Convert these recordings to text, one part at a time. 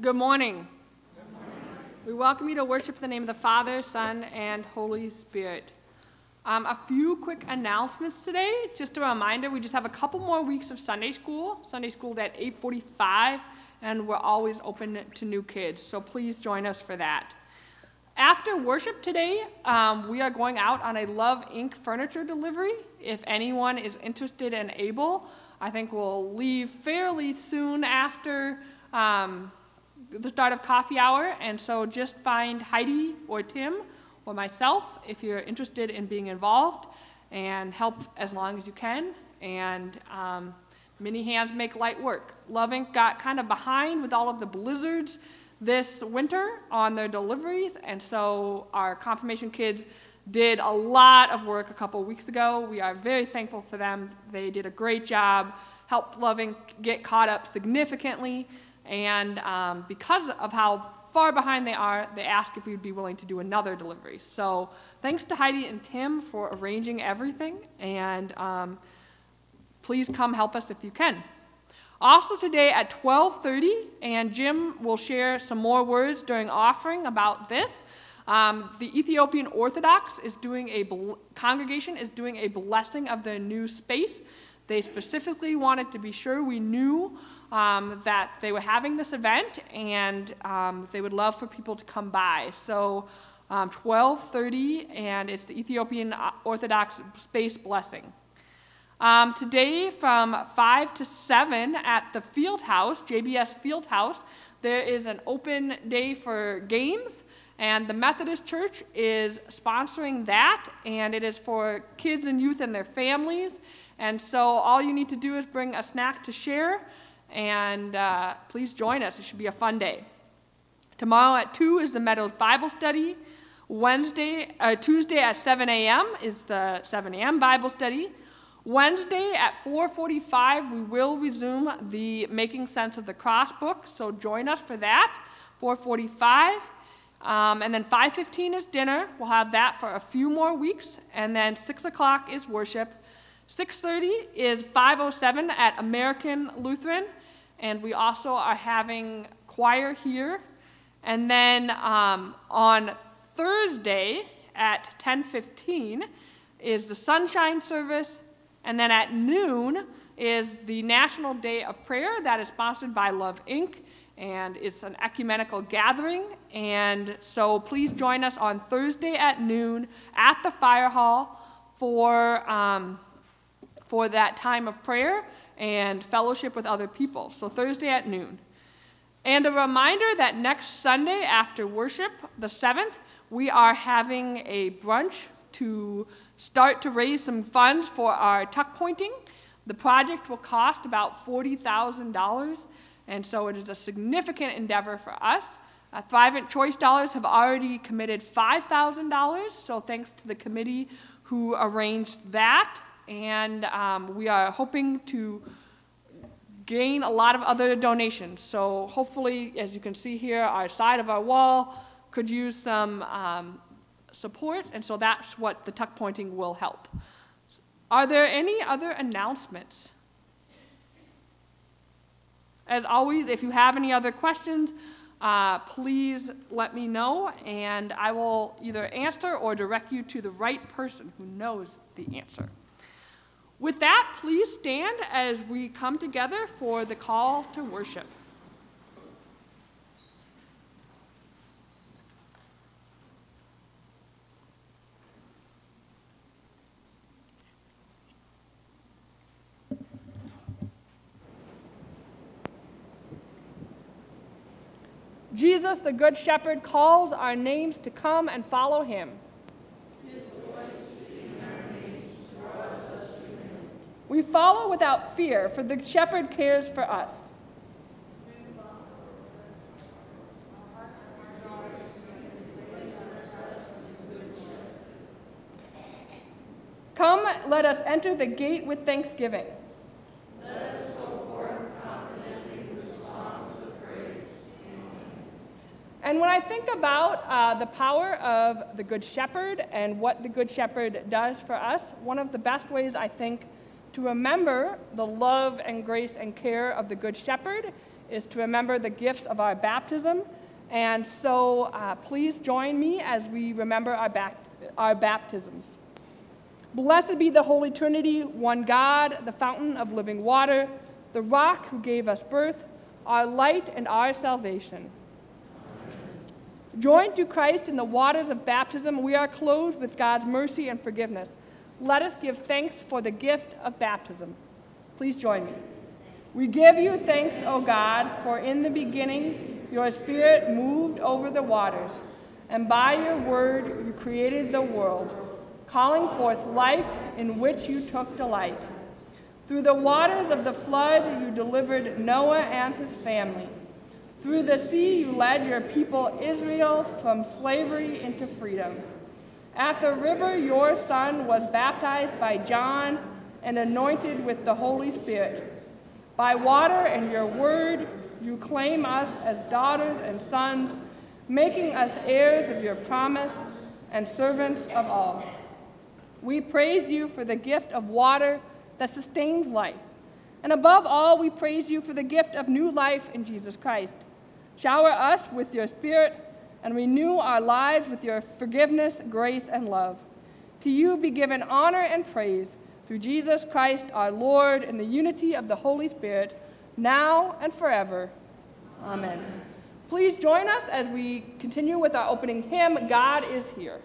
Good morning. We welcome you to worship in the name of the Father, Son, and Holy Spirit. Um, a few quick announcements today. Just a reminder, we just have a couple more weeks of Sunday school. Sunday school at 8:45, and we're always open to new kids. So please join us for that. After worship today, um, we are going out on a Love Inc. furniture delivery. If anyone is interested and able, I think we'll leave fairly soon after. Um, the start of coffee hour, and so just find Heidi or Tim or myself if you're interested in being involved and help as long as you can. And um, many hands make light work. Love Inc. got kind of behind with all of the blizzards this winter on their deliveries, and so our confirmation kids did a lot of work a couple weeks ago. We are very thankful for them. They did a great job, helped Love Inc. get caught up significantly. And um, because of how far behind they are, they asked if we'd be willing to do another delivery. So thanks to Heidi and Tim for arranging everything, and um, please come help us if you can. Also today at 12:30, and Jim will share some more words during offering about this. Um, the Ethiopian Orthodox is doing a congregation is doing a blessing of their new space. They specifically wanted to be sure we knew um, that they were having this event and um, they would love for people to come by. So um, 12:30, and it's the Ethiopian Orthodox Space Blessing. Um, today, from 5 to 7 at the Field House, JBS Field House, there is an open day for games, and the Methodist Church is sponsoring that, and it is for kids and youth and their families. And so all you need to do is bring a snack to share and uh, please join us. It should be a fun day. Tomorrow at 2 is the Meadows Bible Study. Wednesday, uh, Tuesday at 7 a.m. is the 7 a.m. Bible study. Wednesday at 4:45 we will resume the Making Sense of the Cross book, so join us for that. 4:45, um, and then 5:15 is dinner. We'll have that for a few more weeks, and then 6 o'clock is worship. 6:30 is 5:07 at American Lutheran, and we also are having choir here. And then um, on Thursday at 10:15 is the sunshine service, and then at noon is the National Day of Prayer that is sponsored by Love Inc. And it's an ecumenical gathering. And so please join us on Thursday at noon at the fire hall for um, for that time of prayer and fellowship with other people. So, Thursday at noon. And a reminder that next Sunday after worship, the 7th, we are having a brunch to start to raise some funds for our tuck pointing. The project will cost about $40,000, and so it is a significant endeavor for us. Uh, Thrivent Choice Dollars have already committed $5,000, so thanks to the committee who arranged that and um, we are hoping to gain a lot of other donations. So hopefully, as you can see here, our side of our wall could use some um, support, and so that's what the tuck pointing will help. Are there any other announcements? As always, if you have any other questions, uh, please let me know, and I will either answer or direct you to the right person who knows the answer. With that, please stand as we come together for the call to worship. Jesus, the Good Shepherd, calls our names to come and follow him. We follow without fear, for the shepherd cares for us. Come, let us enter the gate with thanksgiving. Let us go forth confidently with songs of praise. And when I think about uh, the power of the Good Shepherd and what the Good Shepherd does for us, one of the best ways I think to remember the love and grace and care of the Good Shepherd is to remember the gifts of our baptism. And so uh, please join me as we remember our, bac- our baptisms. Blessed be the Holy Trinity, one God, the fountain of living water, the rock who gave us birth, our light and our salvation. Joined to Christ in the waters of baptism, we are clothed with God's mercy and forgiveness. Let us give thanks for the gift of baptism. Please join me. We give you thanks, O God, for in the beginning your Spirit moved over the waters, and by your word you created the world, calling forth life in which you took delight. Through the waters of the flood you delivered Noah and his family. Through the sea you led your people Israel from slavery into freedom. At the river your son was baptized by John and anointed with the Holy Spirit. By water and your word you claim us as daughters and sons, making us heirs of your promise and servants of all. We praise you for the gift of water that sustains life. And above all, we praise you for the gift of new life in Jesus Christ. Shower us with your Spirit and renew our lives with your forgiveness, grace, and love. To you be given honor and praise through Jesus Christ our Lord in the unity of the Holy Spirit, now and forever. Amen. Please join us as we continue with our opening hymn, God is Here.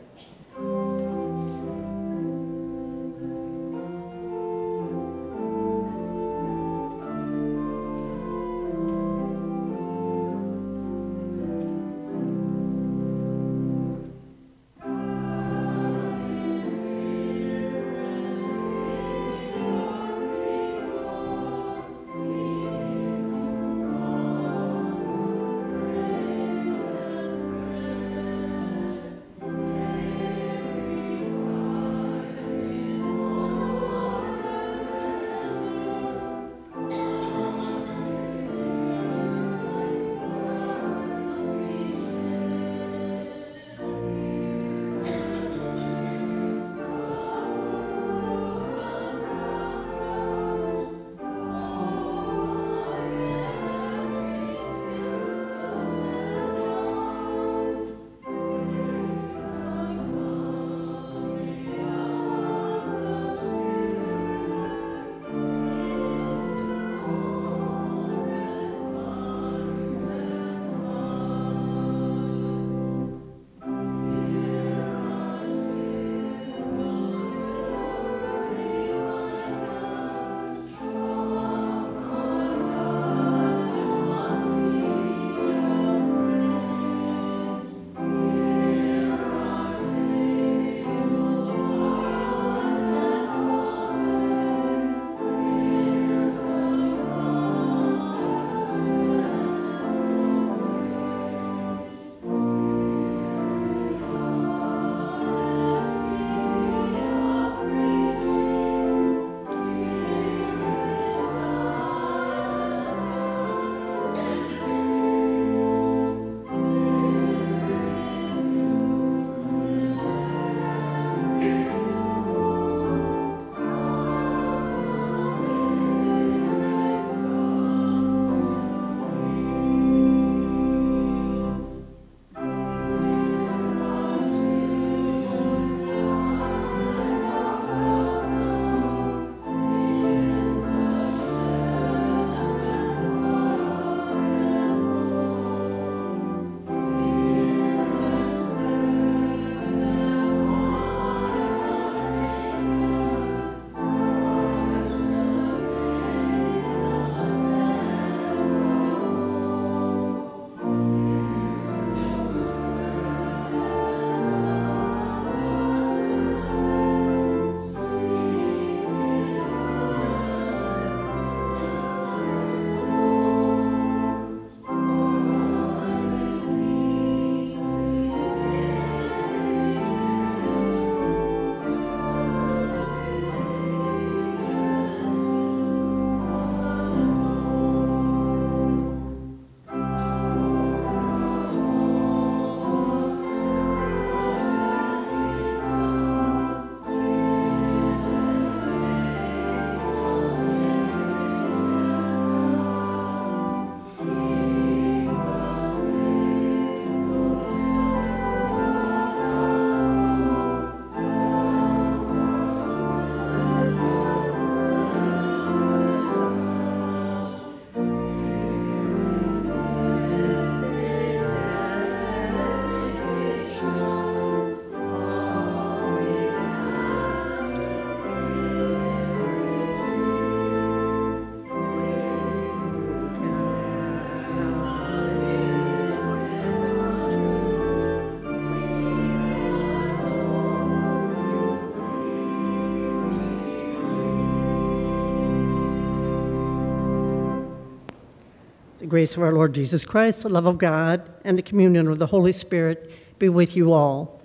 Grace of our Lord Jesus Christ, the love of God, and the communion of the Holy Spirit be with you all.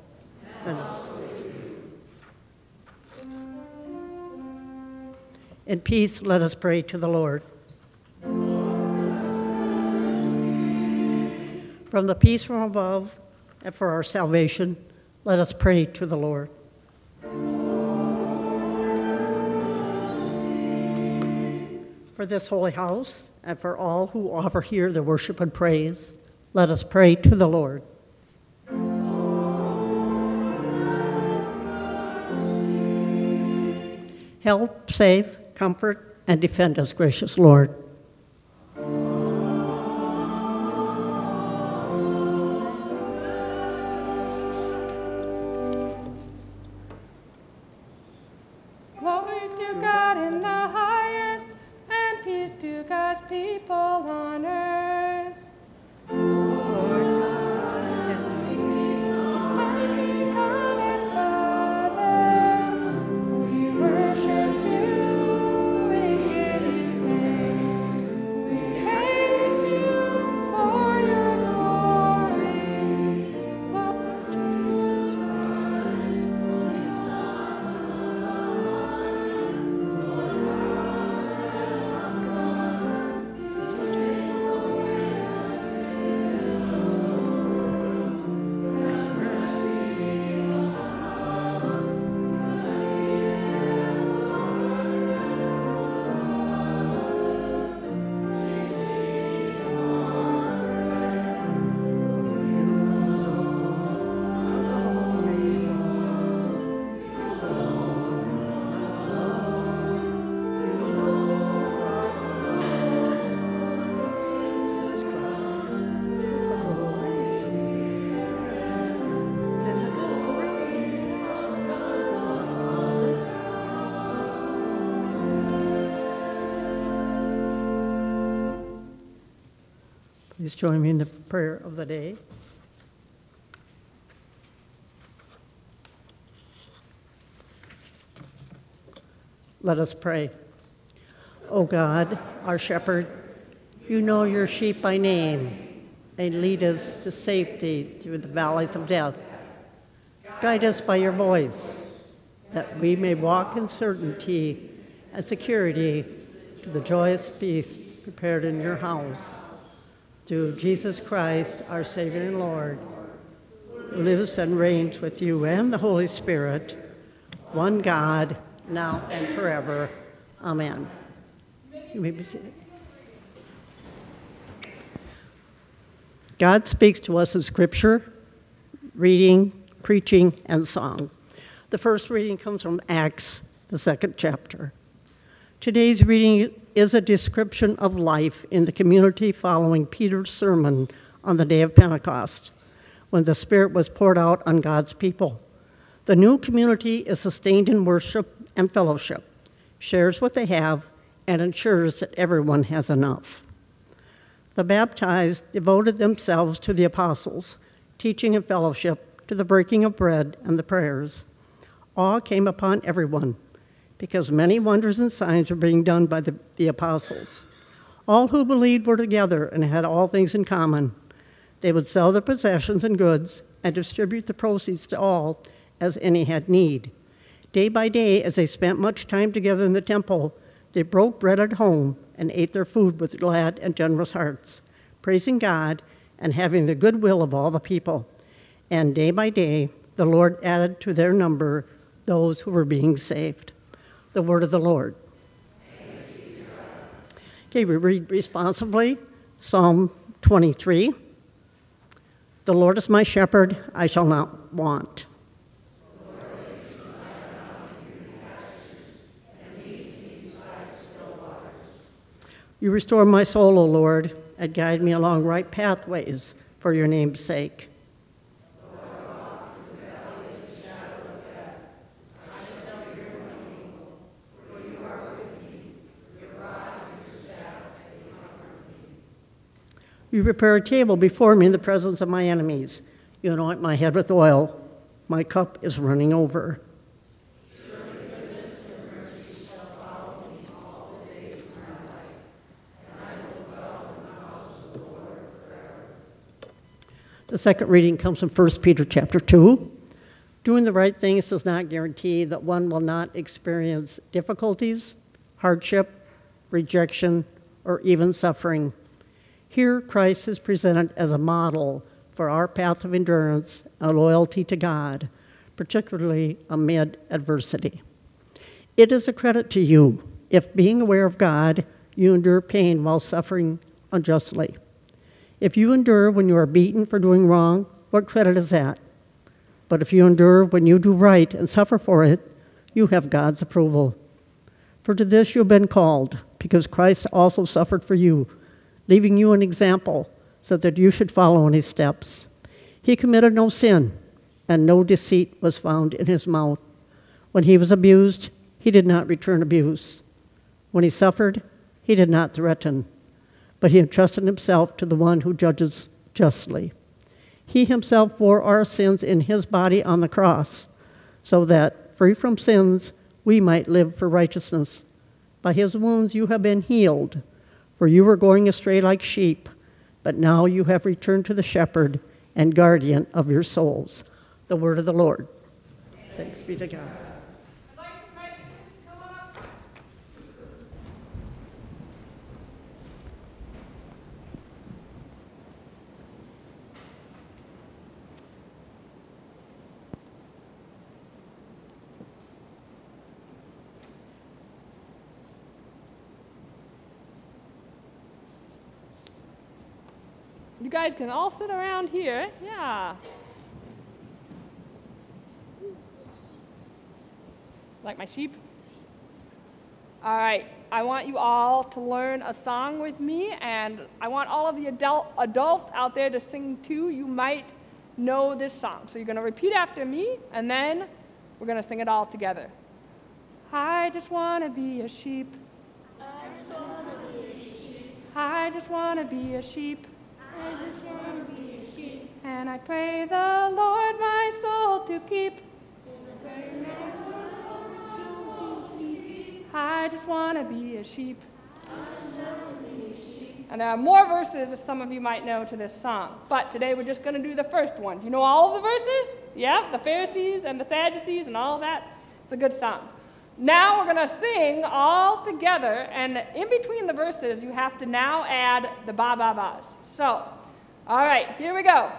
In peace, let us pray to the Lord. From the peace from above and for our salvation, let us pray to the Lord. For this holy house and for all who offer here their worship and praise, let us pray to the Lord. Help, save, comfort, and defend us, gracious Lord. Please join me in the prayer of the day. Let us pray. O God, our shepherd, you know your sheep by name and lead us to safety through the valleys of death. Guide us by your voice, that we may walk in certainty and security to the joyous feast prepared in your house. Through Jesus Christ, our Savior and Lord, who lives and reigns with you and the Holy Spirit, one God, now and forever. Amen. You may be seated. God speaks to us in Scripture, reading, preaching, and song. The first reading comes from Acts, the second chapter. Today's reading is a description of life in the community following Peter's sermon on the day of Pentecost, when the Spirit was poured out on God's people. The new community is sustained in worship and fellowship, shares what they have, and ensures that everyone has enough. The baptized devoted themselves to the apostles, teaching and fellowship, to the breaking of bread and the prayers. Awe came upon everyone because many wonders and signs were being done by the, the apostles. All who believed were together and had all things in common. They would sell their possessions and goods and distribute the proceeds to all as any had need. Day by day, as they spent much time together in the temple, they broke bread at home and ate their food with glad and generous hearts, praising God and having the goodwill of all the people. And day by day, the Lord added to their number those who were being saved. The word of the Lord. Okay, we read responsibly Psalm 23. The Lord is my shepherd, I shall not want. You restore my soul, O Lord, and guide me along right pathways for your name's sake. You prepare a table before me in the presence of my enemies. You anoint my head with oil. My cup is running over. The second reading comes from 1 Peter chapter 2. Doing the right things does not guarantee that one will not experience difficulties, hardship, rejection, or even suffering. Here, Christ is presented as a model for our path of endurance and loyalty to God, particularly amid adversity. It is a credit to you if, being aware of God, you endure pain while suffering unjustly. If you endure when you are beaten for doing wrong, what credit is that? But if you endure when you do right and suffer for it, you have God's approval. For to this you have been called, because Christ also suffered for you, leaving you an example so that you should follow in his steps. He committed no sin, and no deceit was found in his mouth. When he was abused, he did not return abuse. When he suffered, he did not threaten, but he entrusted himself to the one who judges justly. He himself bore our sins in his body on the cross, so that, free from sins, we might live for righteousness. By his wounds you have been healed, for you were going astray like sheep, but now you have returned to the shepherd and guardian of your souls. The word of the Lord. Thanks be to God. You guys can all sit around here. Yeah. Like my sheep? All right. I want you all to learn a song with me, and I want all of the adult, adults out there to sing too. You might know this song. So you're going to repeat after me, and then we're going to sing it all together. I just want to be a sheep. I just want to be a sheep. And I pray the Lord my soul to keep. I just want to be a sheep. And there are more verses, as some of you might know, to this song. But today we're just going to do the first one. You know all the verses? Yeah, the Pharisees and the Sadducees and all that. It's a good song. Now we're going to sing all together, and in between the verses, you have to now add the ba ba ba's. So, all right, here we go.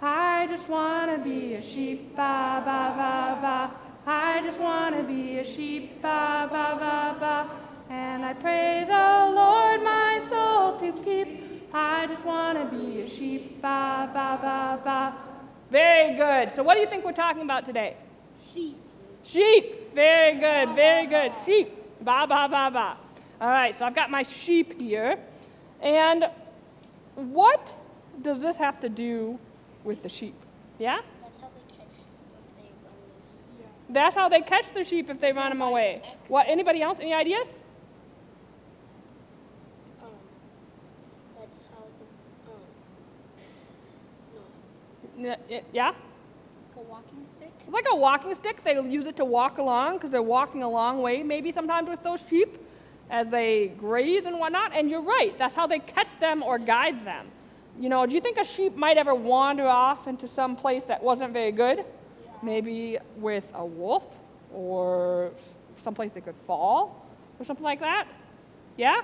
I just want to be a sheep, ba ba ba ba. I just want to be a sheep, ba ba ba ba. And I pray the Lord my soul to keep. I just want to be a sheep, ba ba ba ba. Very good. So, what do you think we're talking about today? Sheep. Sheep. Very good. Very good. Sheep. Ba ba ba ba. All right. So I've got my sheep here, and what does this have to do with the sheep? Yeah. That's how they catch. Yeah. That's how they catch the sheep if they run them away. What? Anybody else? Any ideas? Um, that's how the, um, no, Yeah. like a walking stick. It's like a walking stick. They use it to walk along because they're walking a long way, maybe sometimes with those sheep as they graze and whatnot. And you're right, that's how they catch them or guide them. You know, do you think a sheep might ever wander off into some place that wasn't very good? Maybe with a wolf or someplace they could fall or something like that? Yeah?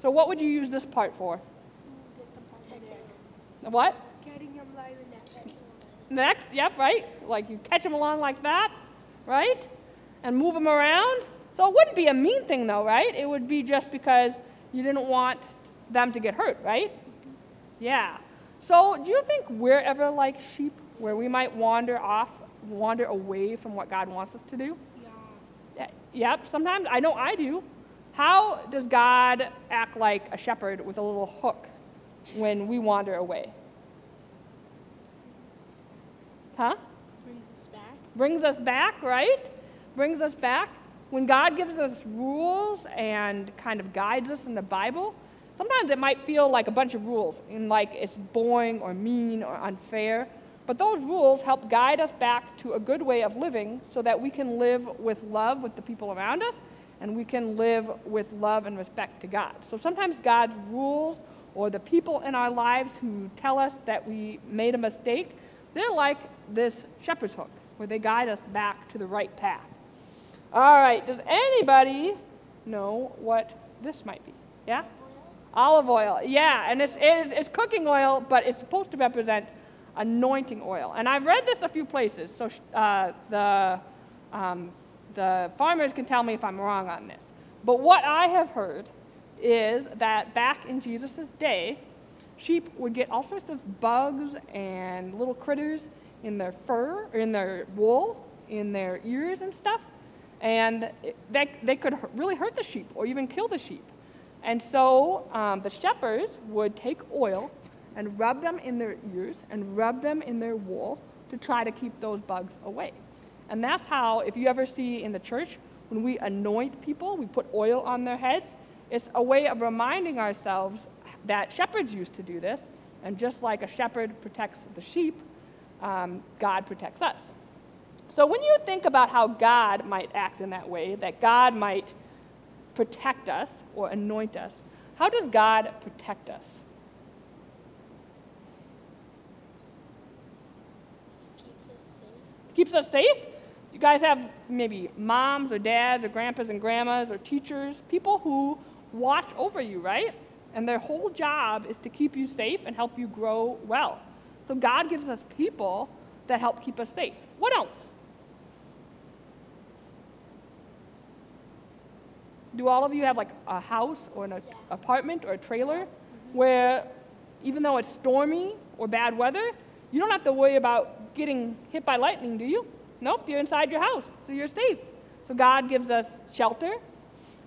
So, what would you use this part for? What? Getting them by the neck. Next, yep, right. Like you catch them along like that, right? And move them around. So it wouldn't be a mean thing, though, right? It would be just because you didn't want them to get hurt, right? Yeah. So do you think we're ever like sheep where we might wander off, wander away from what God wants us to do? Yeah. Yeah, Yep, sometimes I know I do. How does God act like a shepherd with a little hook when we wander away? Huh? Brings us back. brings us back, right? Brings us back. When God gives us rules and kind of guides us in the Bible, sometimes it might feel like a bunch of rules and like it's boring or mean or unfair. But those rules help guide us back to a good way of living so that we can live with love with the people around us and we can live with love and respect to God. So sometimes God's rules or the people in our lives who tell us that we made a mistake, they're like this shepherd's hook, where they guide us back to the right path. All right, does anybody know what this might be? Yeah? Olive oil, yeah, and it's, it's, it's cooking oil, but it's supposed to represent anointing oil. And I've read this a few places, so uh, the, um, the farmers can tell me if I'm wrong on this. But what I have heard is that back in Jesus' day, sheep would get all sorts of bugs and little critters in their fur, in their wool, in their ears and stuff, and they, they could really hurt the sheep or even kill the sheep. And so um, the shepherds would take oil and rub them in their ears and rub them in their wool to try to keep those bugs away. And that's how, if you ever see in the church, when we anoint people, we put oil on their heads, it's a way of reminding ourselves that shepherds used to do this. And just like a shepherd protects the sheep, um, God protects us. So when you think about how God might act in that way, that God might protect us or anoint us, how does God protect us? Keeps us safe. You guys have maybe moms or dads or grandpas and grandmas or teachers, people who watch over you, right? And their whole job is to keep you safe and help you grow well. So God gives us people that help keep us safe. What else? Do all of you have like a house or an yeah. apartment or a trailer mm-hmm. where even though it's stormy or bad weather, you don't have to worry about getting hit by lightning, do you? Nope, you're inside your house, so you're safe. So God gives us shelter.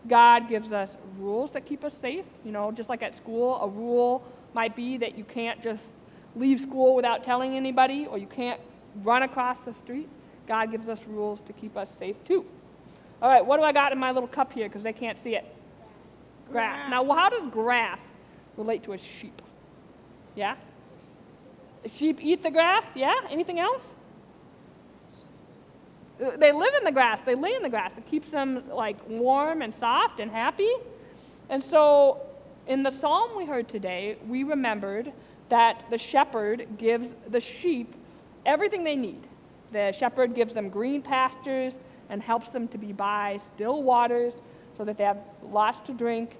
God gives us rules that keep us safe. You know, just like at school, a rule might be that you can't just leave school without telling anybody or you can't run across the street. God gives us rules to keep us safe too. All right, what do I got in my little cup here because they can't see it? Grass. grass. Now, how does grass relate to a sheep? Yeah? Sheep eat the grass? Yeah? Anything else? They live in the grass. They lay in the grass. It keeps them like warm and soft and happy. And so in the psalm we heard today, we remembered that the shepherd gives the sheep everything they need. The shepherd gives them green pastures and helps them to be by still waters so that they have lots to drink.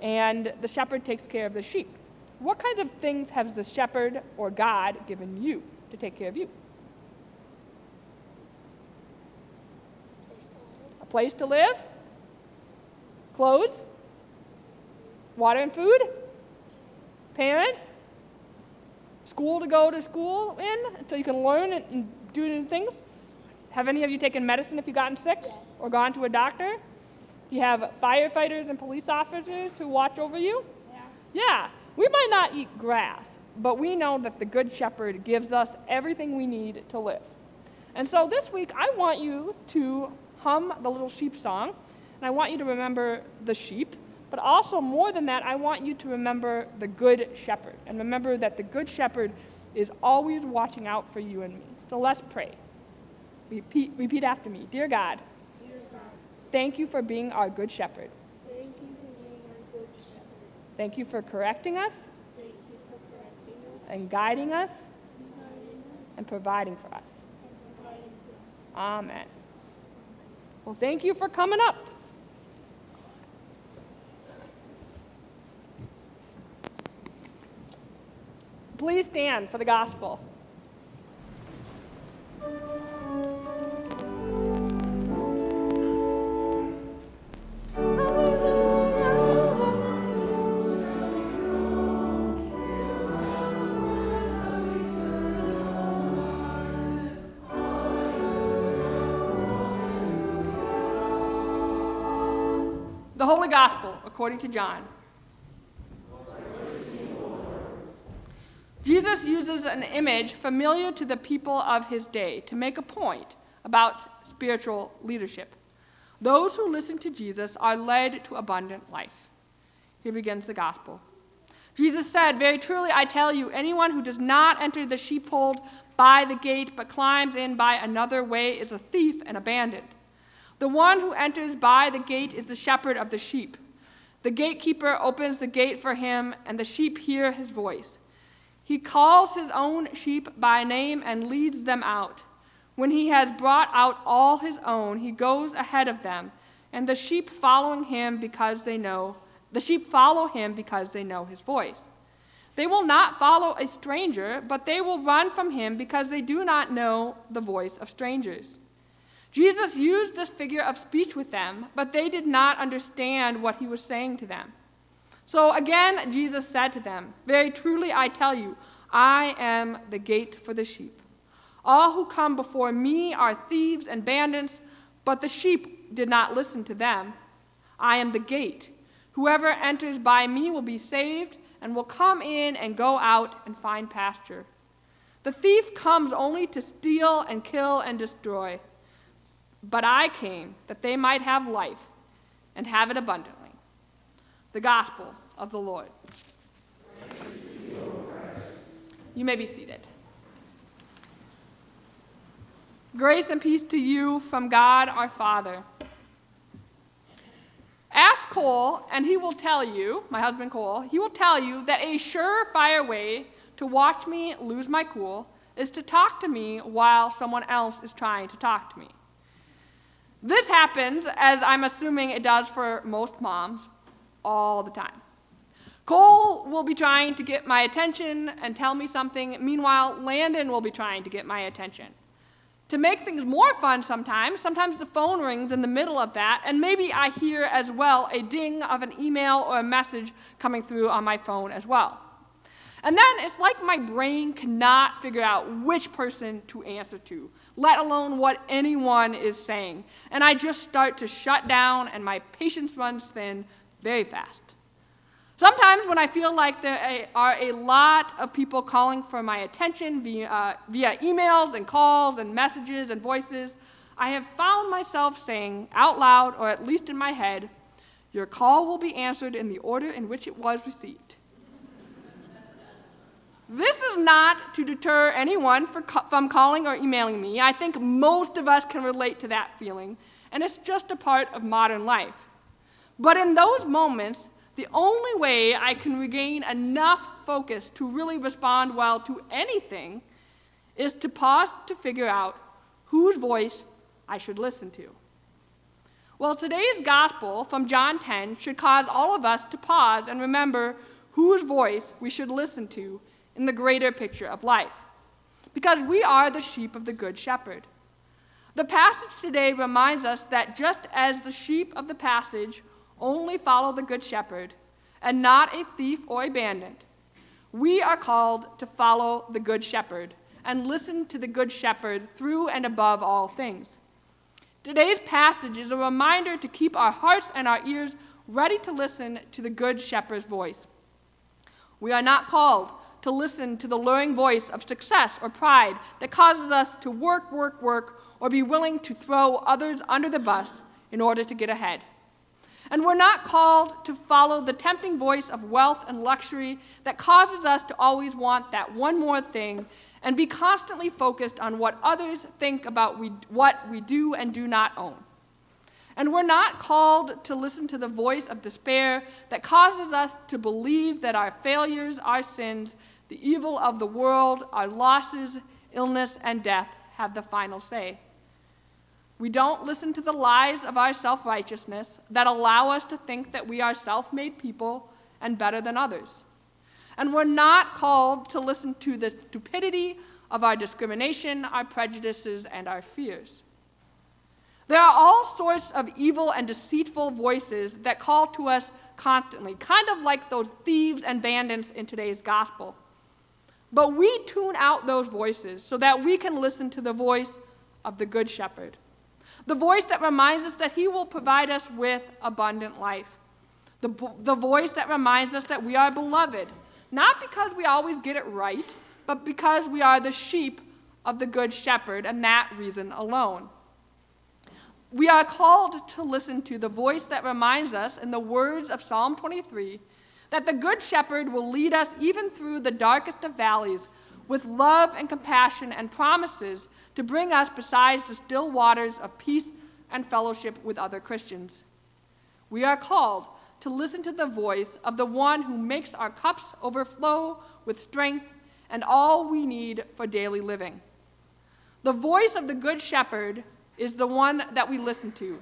And the shepherd takes care of the sheep. What kinds of things has the shepherd or God given you to take care of you? A place to live? Clothes? Water and food? Parents? School to go to school in so you can learn and do new things? Have any of you taken medicine if you've gotten sick yes. or gone to a doctor? You have firefighters and police officers who watch over you? Yeah. Yeah. We might not eat grass, but we know that the Good Shepherd gives us everything we need to live. And so this week, I want you to hum the little sheep song, and I want you to remember the sheep. But also, more than that, I want you to remember the Good Shepherd. And remember that the Good Shepherd is always watching out for you and me. So let's pray. Repeat, repeat after me. Dear God, thank you for being our Good Shepherd. Thank you for being our Good Shepherd. Thank you for correcting us. And, guiding us, and providing for us. And providing for us. Amen. Well, thank you for coming up. Please stand for the gospel. Gospel according to John. Jesus uses an image familiar to the people of his day to make a point about spiritual leadership. Those who listen to Jesus are led to abundant life. Here begins the gospel. Jesus said, Very truly I tell you, anyone who does not enter the sheepfold by the gate but climbs in by another way is a thief and a bandit. The one who enters by the gate is the shepherd of the sheep. The gatekeeper opens the gate for him, and the sheep hear his voice. He calls his own sheep by name and leads them out. When he has brought out all his own, he goes ahead of them, and the sheep following him because they know the sheep follow him because they know his voice. They will not follow a stranger, but they will run from him because they do not know the voice of strangers. Jesus used this figure of speech with them, but they did not understand what he was saying to them. So again, Jesus said to them, Very truly I tell you, I am the gate for the sheep. All who come before me are thieves and bandits, but the sheep did not listen to them. I am the gate. Whoever enters by me will be saved and will come in and go out and find pasture. The thief comes only to steal and kill and destroy. But I came that they might have life and have it abundantly. The gospel of the Lord. You may be seated. Grace and peace to you from God our Father. Ask Cole, and he will tell you, my husband Cole, he will tell you that a surefire way to watch me lose my cool is to talk to me while someone else is trying to talk to me. This happens, as I'm assuming it does for most moms, all the time. Cole will be trying to get my attention and tell me something. Meanwhile, Landon will be trying to get my attention. To make things more fun sometimes, sometimes the phone rings in the middle of that, and maybe I hear as well a ding of an email or a message coming through on my phone as well. And then it's like my brain cannot figure out which person to answer to, let alone what anyone is saying. And I just start to shut down, and my patience runs thin very fast. Sometimes, when I feel like there are a lot of people calling for my attention via, uh, via emails and calls and messages and voices, I have found myself saying out loud, or at least in my head, Your call will be answered in the order in which it was received. This is not to deter anyone from calling or emailing me. I think most of us can relate to that feeling, and it's just a part of modern life. But in those moments, the only way I can regain enough focus to really respond well to anything is to pause to figure out whose voice I should listen to. Well, today's gospel from John 10 should cause all of us to pause and remember whose voice we should listen to in the greater picture of life. Because we are the sheep of the Good Shepherd. The passage today reminds us that just as the sheep of the passage only follow the Good Shepherd and not a thief or a bandit, we are called to follow the Good Shepherd and listen to the Good Shepherd through and above all things. Today's passage is a reminder to keep our hearts and our ears ready to listen to the Good Shepherd's voice. We are not called to listen to the luring voice of success or pride that causes us to work, work, work, or be willing to throw others under the bus in order to get ahead. And we're not called to follow the tempting voice of wealth and luxury that causes us to always want that one more thing and be constantly focused on what others think about we, what we do and do not own. And we're not called to listen to the voice of despair that causes us to believe that our failures, our sins, the evil of the world, our losses, illness, and death have the final say. We don't listen to the lies of our self righteousness that allow us to think that we are self made people and better than others. And we're not called to listen to the stupidity of our discrimination, our prejudices, and our fears. There are all sorts of evil and deceitful voices that call to us constantly, kind of like those thieves and bandits in today's gospel. But we tune out those voices so that we can listen to the voice of the Good Shepherd, the voice that reminds us that He will provide us with abundant life, the, the voice that reminds us that we are beloved, not because we always get it right, but because we are the sheep of the Good Shepherd, and that reason alone. We are called to listen to the voice that reminds us, in the words of Psalm 23, that the Good Shepherd will lead us even through the darkest of valleys with love and compassion and promises to bring us besides the still waters of peace and fellowship with other Christians. We are called to listen to the voice of the one who makes our cups overflow with strength and all we need for daily living. The voice of the Good Shepherd is the one that we listen to,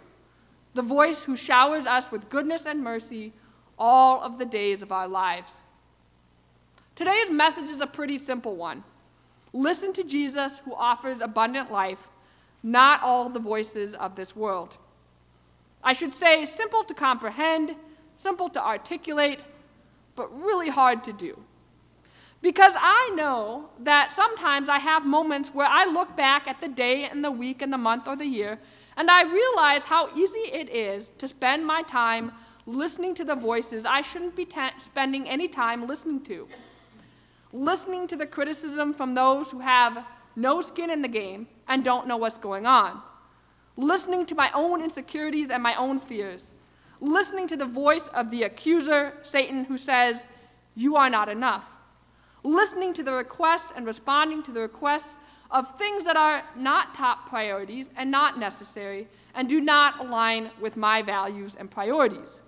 the voice who showers us with goodness and mercy all of the days of our lives. Today's message is a pretty simple one. Listen to Jesus who offers abundant life, not all the voices of this world. I should say, simple to comprehend, simple to articulate, but really hard to do. Because I know that sometimes I have moments where I look back at the day and the week and the month or the year, and I realize how easy it is to spend my time listening to the voices I shouldn't be spending any time listening to. Listening to the criticism from those who have no skin in the game and don't know what's going on. Listening to my own insecurities and my own fears. Listening to the voice of the accuser, Satan, who says, You are not enough listening to the requests and responding to the requests of things that are not top priorities and not necessary and do not align with my values and priorities.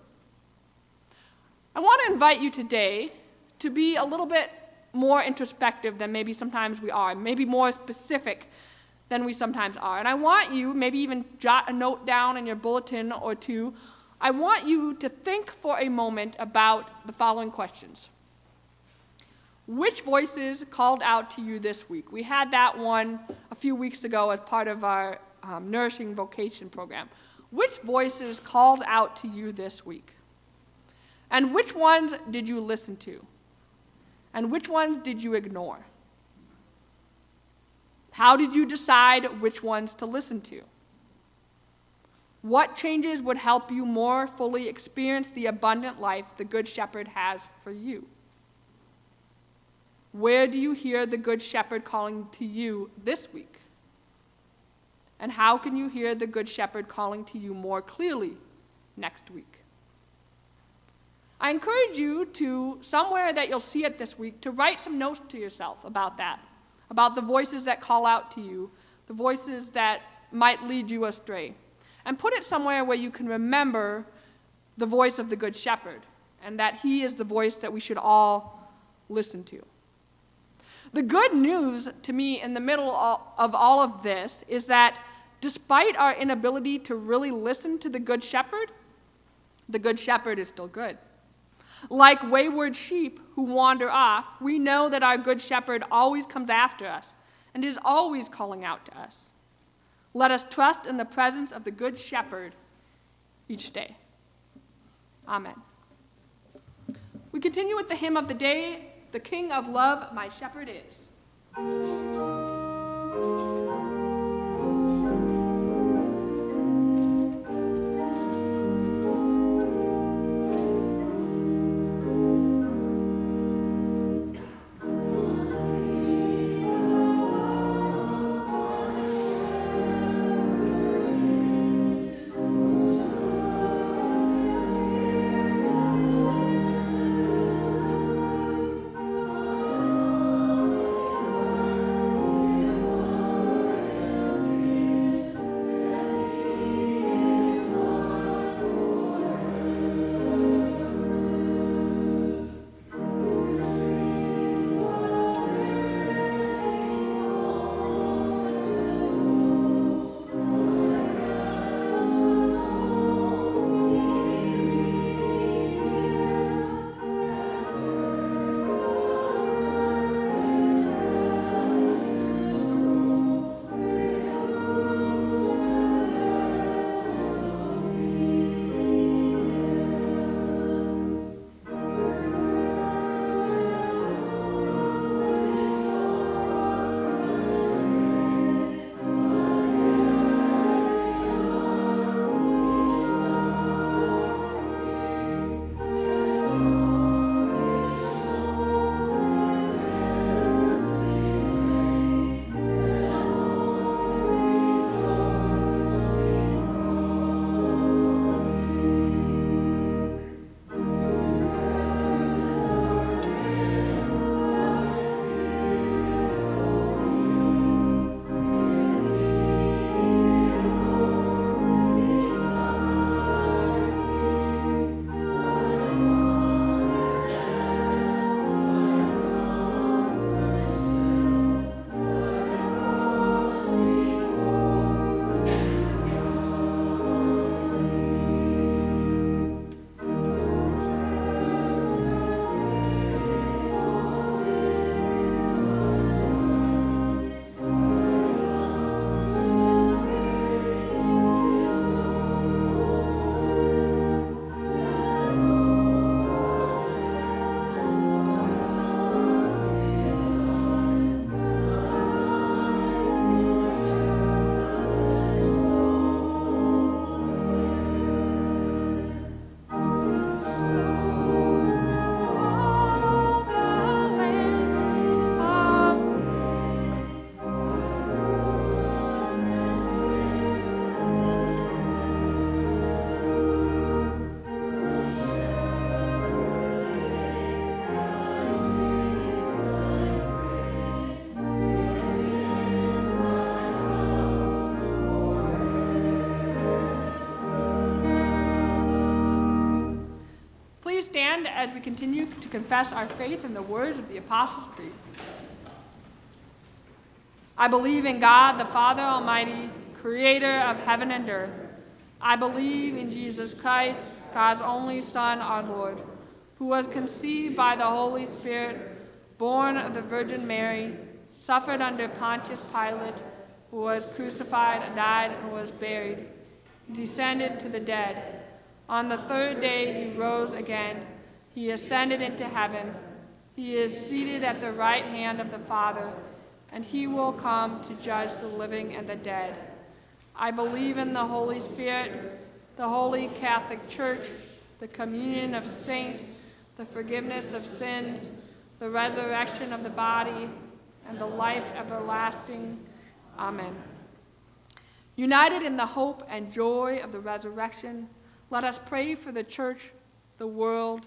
I want to invite you today to be a little bit more introspective than maybe sometimes we are, maybe more specific than we sometimes are. And I want you, maybe even jot a note down in your bulletin or two, I want you to think for a moment about the following questions. Which voices called out to you this week? We had that one a few weeks ago as part of our um, Nourishing Vocation program. Which voices called out to you this week? And which ones did you listen to? And which ones did you ignore? How did you decide which ones to listen to? What changes would help you more fully experience the abundant life the Good Shepherd has for you? Where do you hear the Good Shepherd calling to you this week? And how can you hear the Good Shepherd calling to you more clearly next week? I encourage you to, somewhere that you'll see it this week, to write some notes to yourself about that, about the voices that call out to you, the voices that might lead you astray. And put it somewhere where you can remember the voice of the Good Shepherd and that He is the voice that we should all listen to. The good news to me in the middle of all of this is that despite our inability to really listen to the Good Shepherd, the Good Shepherd is still good. Like wayward sheep who wander off, we know that our Good Shepherd always comes after us and is always calling out to us. Let us trust in the presence of the Good Shepherd each day. Amen. We continue with the hymn of the day the King of love, my shepherd is. As we continue to confess our faith in the words of the Apostles' Creed. I believe in God, the Father Almighty, creator of heaven and earth. I believe in Jesus Christ, God's only Son, our Lord, who was conceived by the Holy Spirit, born of the Virgin Mary, suffered under Pontius Pilate, who was crucified, died, and was buried. Descended to the dead. On the third day he rose again. He ascended into heaven. He is seated at the right hand of the Father, and he will come to judge the living and the dead. I believe in the Holy Spirit, the holy Catholic Church, the communion of saints, the forgiveness of sins, the resurrection of the body, and the life everlasting. Amen. United in the hope and joy of the resurrection, let us pray for the church, the world,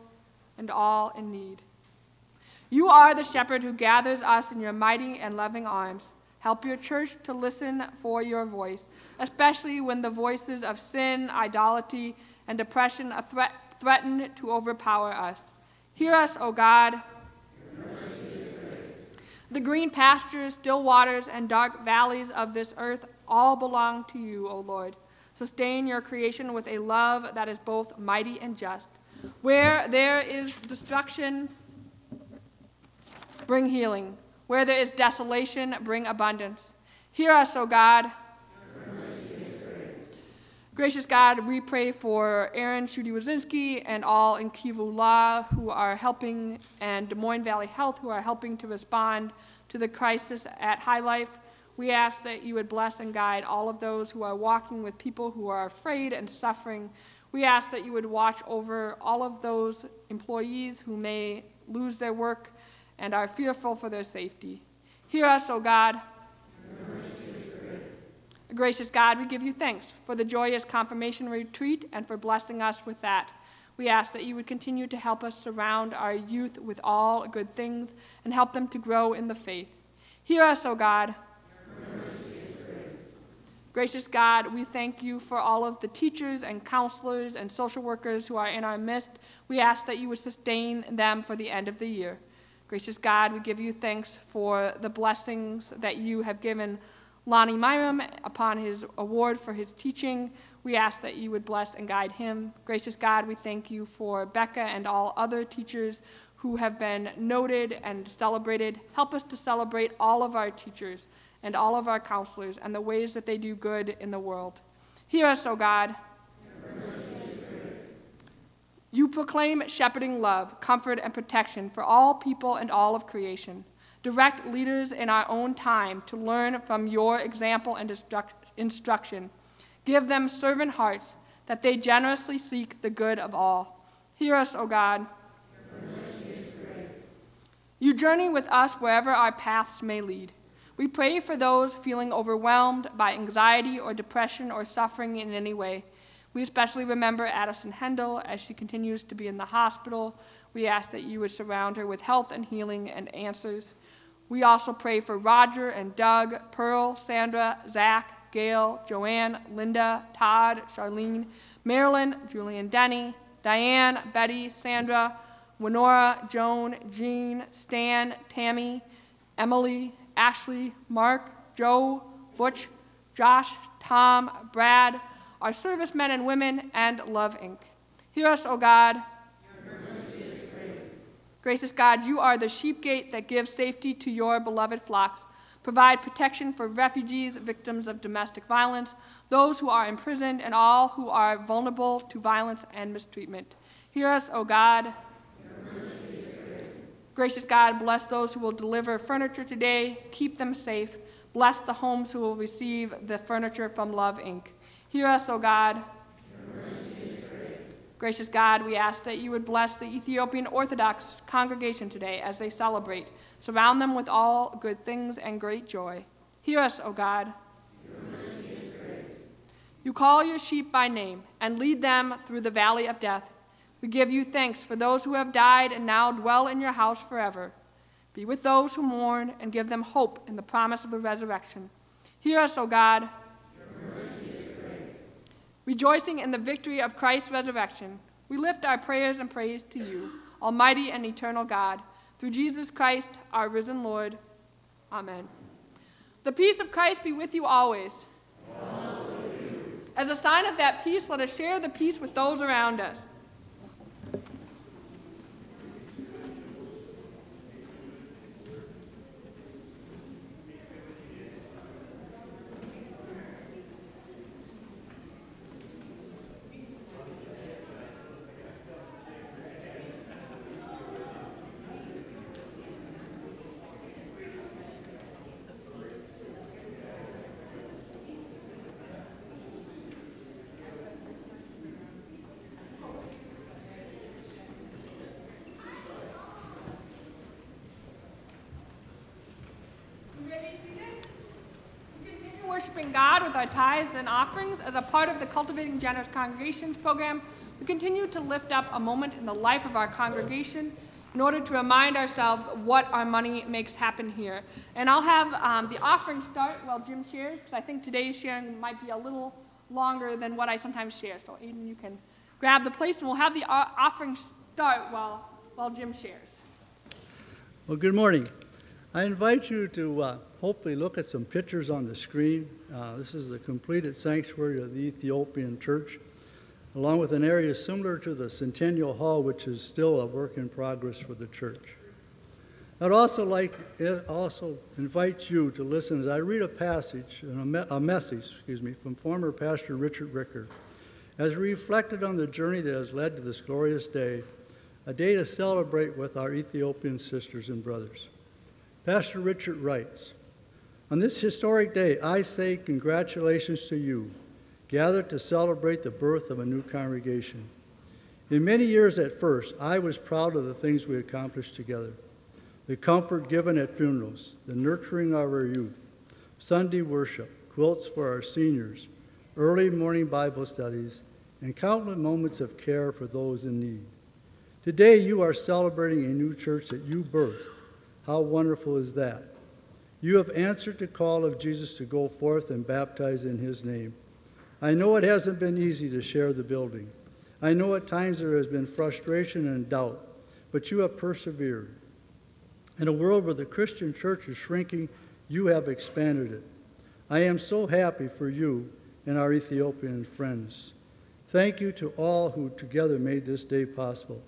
and all in need. You are the shepherd who gathers us in your mighty and loving arms. Help your church to listen for your voice, especially when the voices of sin, idolatry, and depression threat, threaten to overpower us. Hear us, O God. The green pastures, still waters, and dark valleys of this earth all belong to you, O Lord. Sustain your creation with a love that is both mighty and just. Where there is destruction, bring healing. Where there is desolation, bring abundance. Hear us, O God. Gracious God, we pray for Aaron Shudy Wazinski and all in Kivu Law who are helping, and Des Moines Valley Health who are helping to respond to the crisis at High Life. We ask that you would bless and guide all of those who are walking with people who are afraid and suffering. We ask that you would watch over all of those employees who may lose their work and are fearful for their safety. Hear us, O God. Gracious God, we give you thanks for the joyous confirmation retreat and for blessing us with that. We ask that you would continue to help us surround our youth with all good things and help them to grow in the faith. Hear us, O God. Gracious God, we thank you for all of the teachers and counselors and social workers who are in our midst. We ask that you would sustain them for the end of the year. Gracious God, we give you thanks for the blessings that you have given Lonnie Myram upon his award for his teaching. We ask that you would bless and guide him. Gracious God, we thank you for Becca and all other teachers who have been noted and celebrated. Help us to celebrate all of our teachers and all of our counselors and the ways that they do good in the world. Hear us, O God. You proclaim shepherding love, comfort, and protection for all people and all of creation. Direct leaders in our own time to learn from your example and instruction. Give them servant hearts that they generously seek the good of all. Hear us, O God. You journey with us wherever our paths may lead. We pray for those feeling overwhelmed by anxiety or depression or suffering in any way. We especially remember Addison Hendel as she continues to be in the hospital. We ask that you would surround her with health and healing and answers. We also pray for Roger and Doug, Pearl, Sandra, Zach, Gail, Joanne, Linda, Todd, Charlene, Marilyn, Julian Denny, Diane, Betty, Sandra, Winora, Joan, Jean, Stan, Tammy, Emily, Ashley, Mark, Joe, Butch, Josh, Tom, Brad, our servicemen and women, and Love Inc. Hear us, O God. Gracious God, you are the sheep gate that gives safety to your beloved flocks. Provide protection for refugees, victims of domestic violence, those who are imprisoned, and all who are vulnerable to violence and mistreatment. Hear us, O God. Gracious God, bless those who will deliver furniture today. Keep them safe. Bless the homes who will receive the furniture from Love Inc. Hear us, O God. Gracious God, we ask that you would bless the Ethiopian Orthodox congregation today as they celebrate. Surround them with all good things and great joy. Hear us, O God. You call your sheep by name and lead them through the valley of death. We give you thanks for those who have died and now dwell in your house forever. Be with those who mourn and give them hope in the promise of the resurrection. Hear us, O God. Your mercy is great. Rejoicing in the victory of Christ's resurrection, we lift our prayers and praise to you, Almighty and eternal God, through Jesus Christ, our risen Lord. Amen. The peace of Christ be with you always. As a sign of that peace, let us share the peace with those around us. continue worshiping God with our tithes and offerings as a part of the Cultivating Generous Congregations program. We continue to lift up a moment in the life of our congregation in order to remind ourselves what our money makes happen here. And I'll have um, the offering start while Jim shares, because I think today's sharing might be a little longer than what I sometimes share. So, Aiden, you can grab the place, and we'll have the offering start while, while Jim shares. Well, good morning. I invite you to uh, hopefully look at some pictures on the screen. Uh, this is the completed sanctuary of the Ethiopian Church, along with an area similar to the Centennial Hall, which is still a work in progress for the church. I'd also like eh, also invite you to listen as I read a passage, a, a message, excuse me, from former Pastor Richard Ricker, as he reflected on the journey that has led to this glorious day, a day to celebrate with our Ethiopian sisters and brothers. Pastor Richard writes, On this historic day, I say congratulations to you, gathered to celebrate the birth of a new congregation. In many years at first, I was proud of the things we accomplished together the comfort given at funerals, the nurturing of our youth, Sunday worship, quilts for our seniors, early morning Bible studies, and countless moments of care for those in need. Today, you are celebrating a new church that you birthed. How wonderful is that? You have answered the call of Jesus to go forth and baptize in his name. I know it hasn't been easy to share the building. I know at times there has been frustration and doubt, but you have persevered. In a world where the Christian church is shrinking, you have expanded it. I am so happy for you and our Ethiopian friends. Thank you to all who together made this day possible.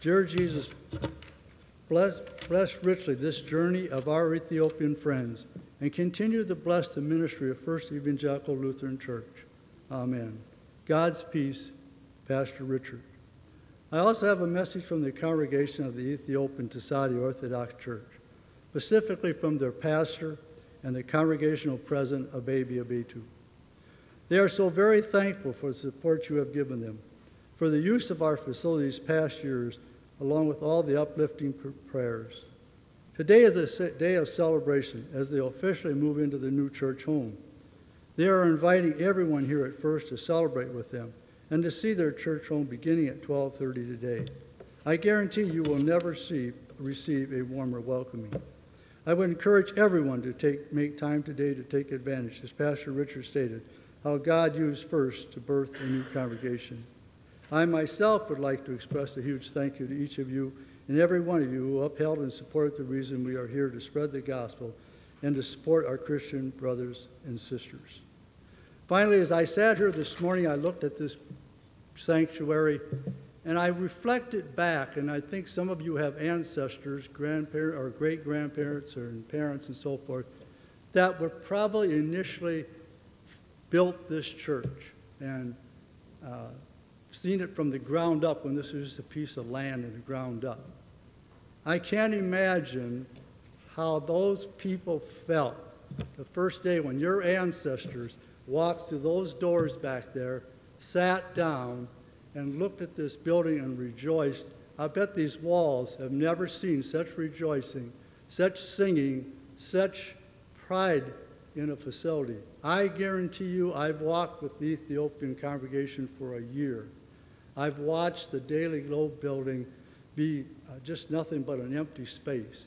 Dear Jesus, bless, bless richly this journey of our Ethiopian friends and continue to bless the ministry of First Evangelical Lutheran Church. Amen. God's peace, Pastor Richard. I also have a message from the congregation of the Ethiopian Tasadi Orthodox Church, specifically from their pastor and the congregational president, Ababi Abitu. They are so very thankful for the support you have given them, for the use of our facilities past years, along with all the uplifting pr- prayers. Today is a day of celebration as they officially move into the new church home. They are inviting everyone here at First to celebrate with them and to see their church home beginning at 12:30 today. I guarantee you will never see, receive a warmer welcoming. I would encourage everyone to take, make time today to take advantage, as Pastor Richard stated, how God used first to birth a new congregation. I myself would like to express a huge thank you to each of you and every one of you who upheld and supported the reason we are here to spread the gospel and to support our Christian brothers and sisters. Finally, as I sat here this morning, I looked at this sanctuary and I reflected back, and I think some of you have ancestors, grandparents, or great grandparents, or parents, and so forth, that were probably initially built this church and uh, seen it from the ground up when this was a piece of land and the ground up. I can't imagine how those people felt the first day when your ancestors walked through those doors back there, sat down, and looked at this building and rejoiced. I bet these walls have never seen such rejoicing, such singing, such pride in a facility. I guarantee you, I've walked with the Ethiopian congregation for a year. I've watched the Daily Globe building be uh, just nothing but an empty space.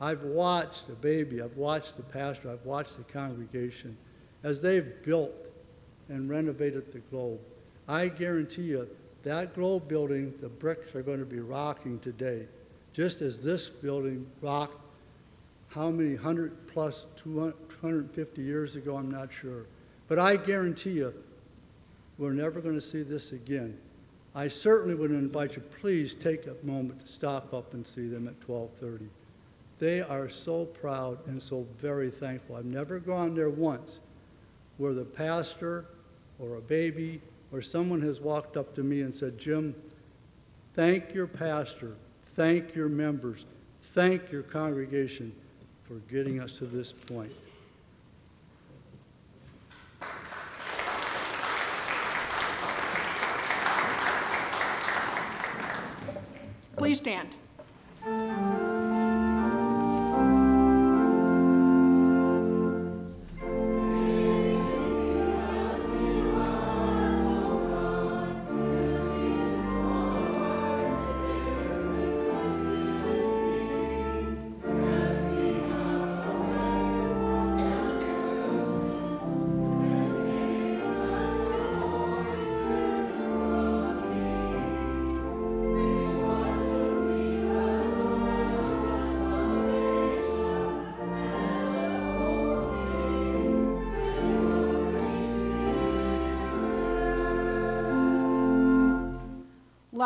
I've watched the baby, I've watched the pastor, I've watched the congregation as they've built and renovated the globe. I guarantee you, That globe building, the bricks are going to be rocking today, just as this building rocked how many hundred plus, 200 250 years ago, I'm not sure. But I guarantee you, we're never going to see this again. I certainly would invite you, please take a moment to stop up and see them at 1230. They are so proud and so very thankful. I've never gone there once where the pastor or a baby or someone has walked up to me and said, Jim, thank your pastor, thank your members, thank your congregation for getting us to this point. Please stand.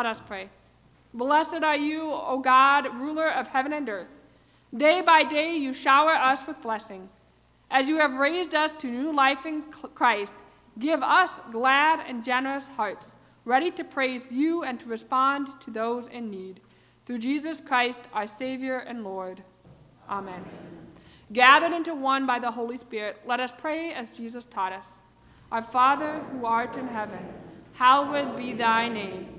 Us pray. Blessed are you, O God, ruler of heaven and earth. Day by day you shower us with blessing. As you have raised us to new life in Christ, give us glad and generous hearts, ready to praise you and to respond to those in need. Through Jesus Christ, our Savior and Lord. Amen. Gathered into one by the Holy Spirit, let us pray as Jesus taught us. Our Father, who art in heaven, hallowed be thy name.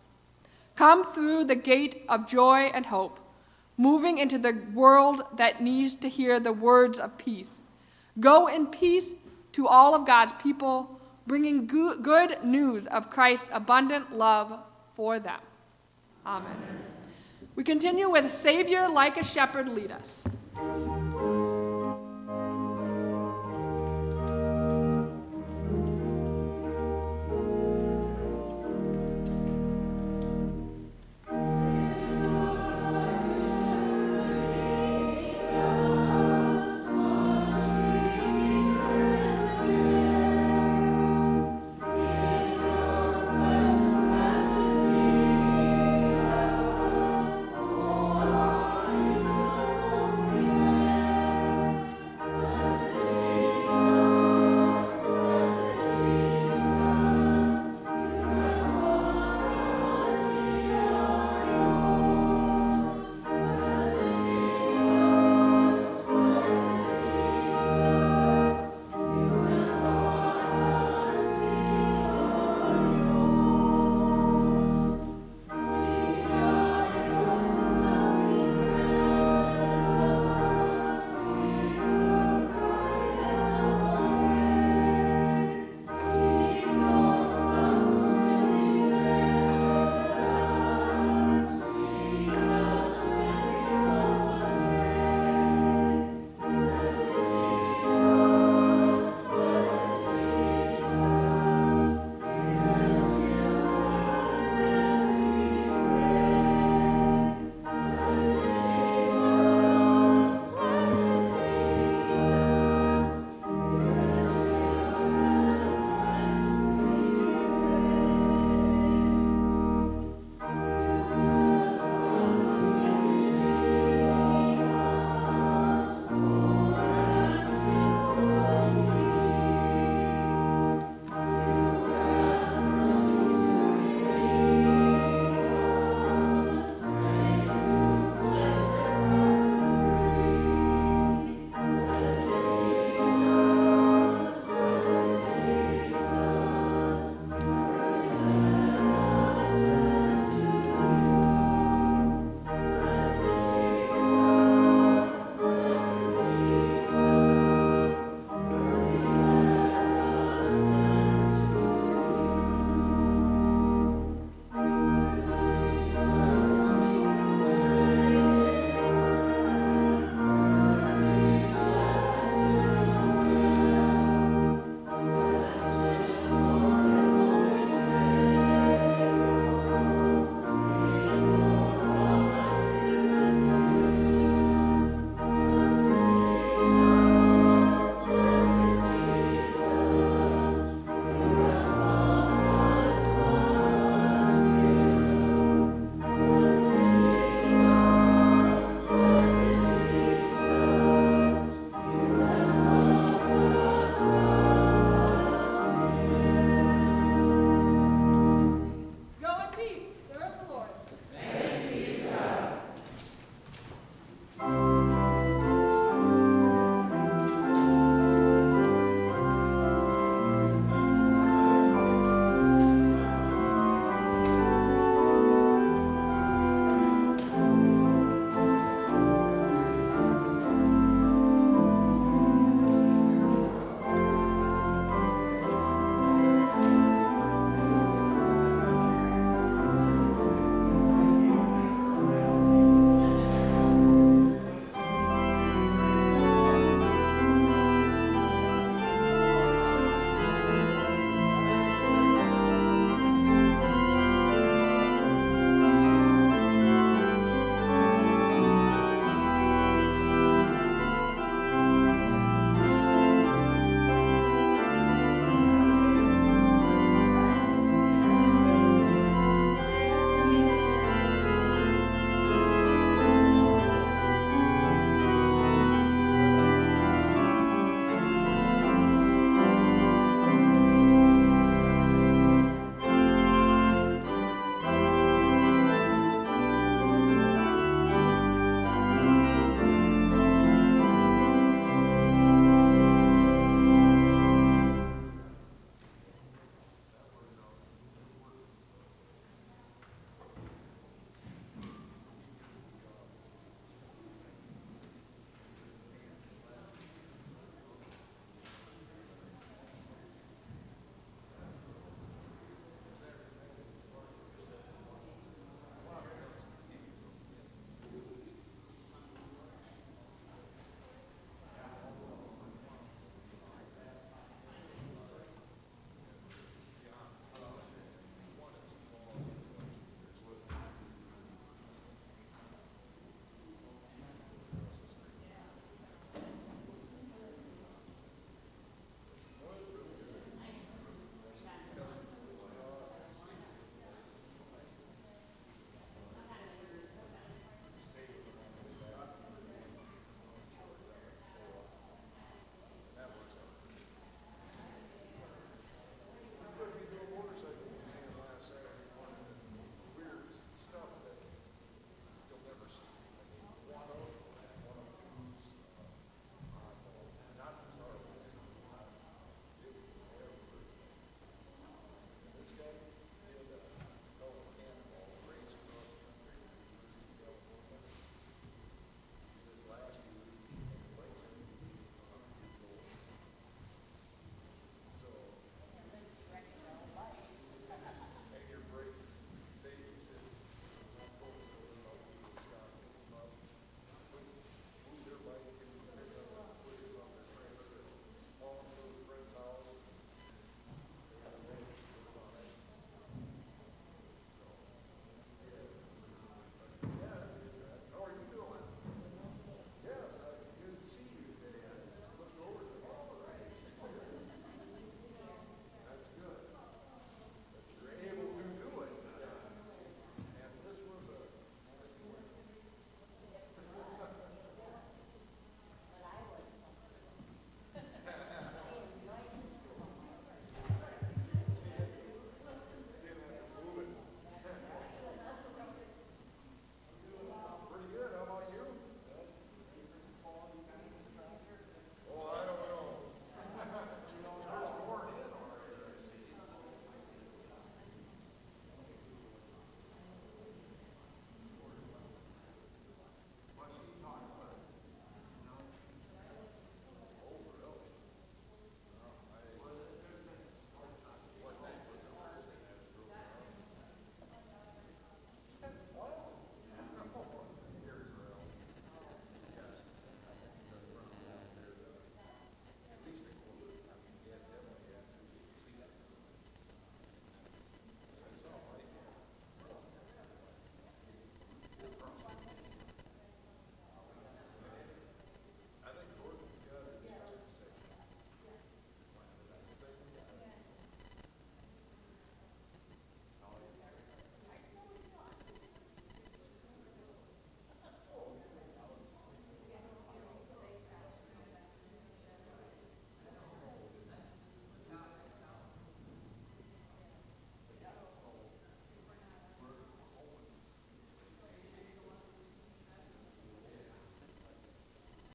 Come through the gate of joy and hope, moving into the world that needs to hear the words of peace. Go in peace to all of God's people, bringing good news of Christ's abundant love for them. Amen. We continue with Savior like a shepherd lead us.